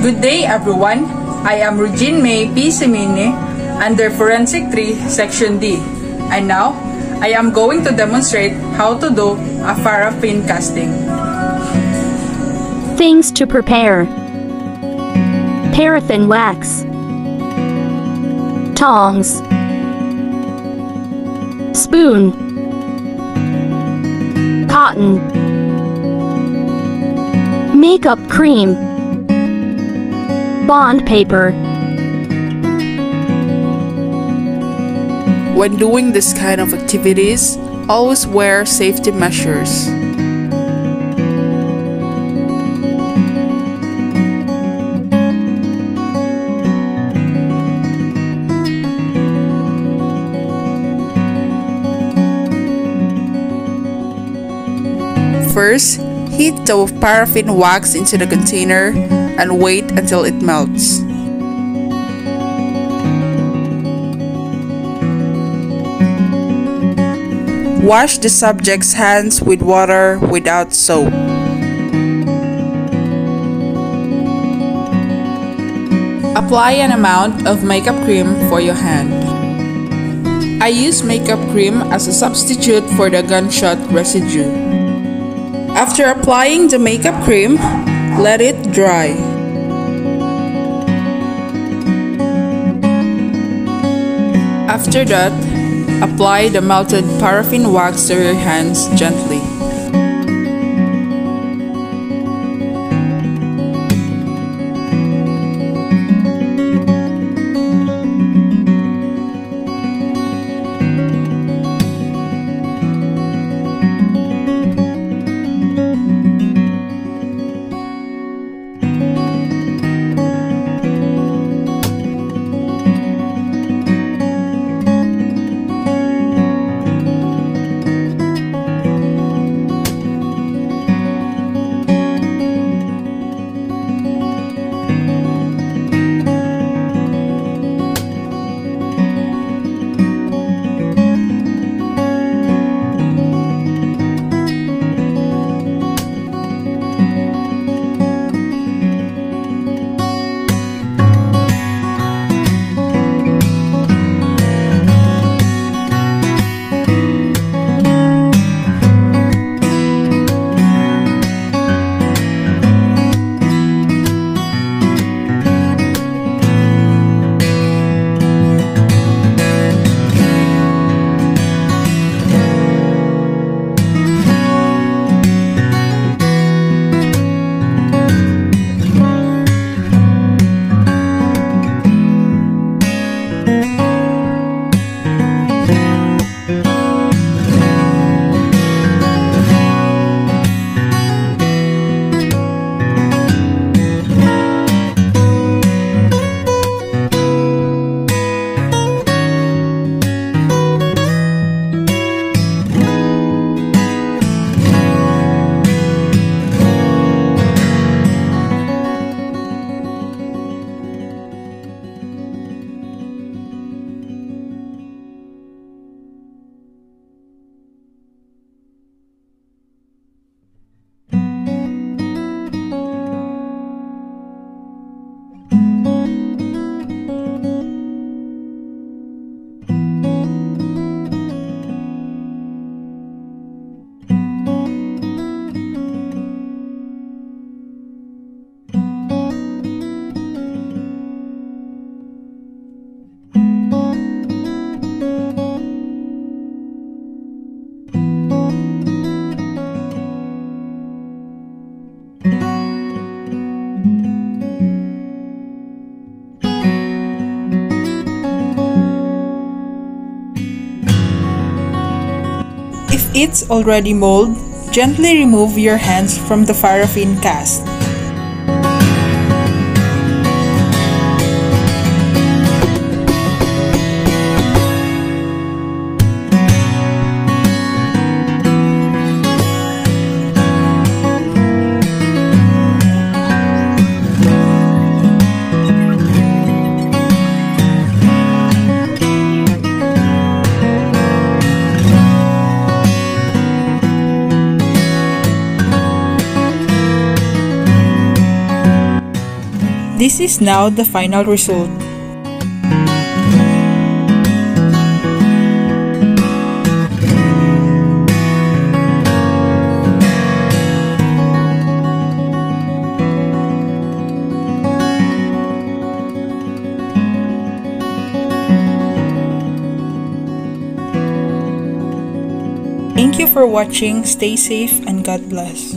Good day everyone. I am Rojean May P. Semine under Forensic 3, Section D. And now, I am going to demonstrate how to do a paraffin casting. Things to prepare. Paraffin wax. Tongs. Spoon. Cotton. Makeup cream. Bond paper. When doing this kind of activities, always wear safety measures. First, heat the paraffin wax into the container and wait until it melts. Wash the subject's hands with water without soap. Apply an amount of makeup cream for your hand. I use makeup cream as a substitute for the gunshot residue. After applying the makeup cream, let it dry. After that, apply the melted paraffin wax to your hands gently. It's already mold, gently remove your hands from the paraffin cast. This is now the final result. Thank you for watching. Stay safe and God bless.